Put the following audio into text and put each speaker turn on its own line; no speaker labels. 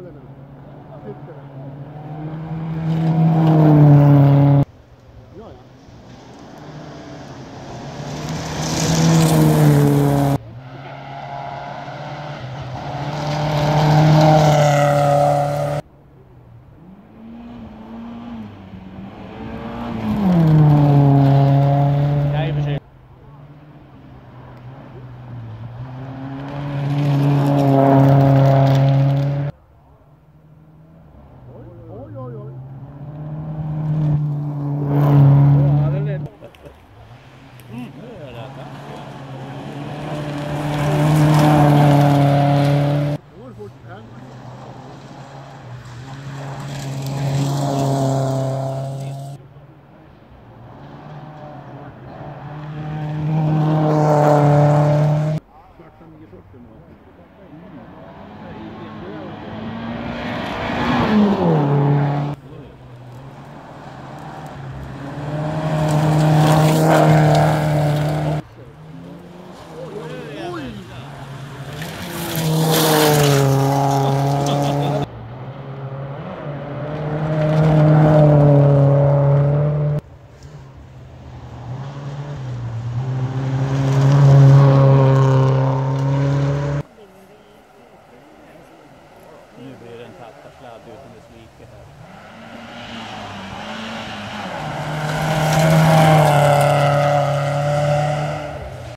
சாதனம் தீர்க்கிறது
Mmh.
blir det en tapparsladd utan dess like här.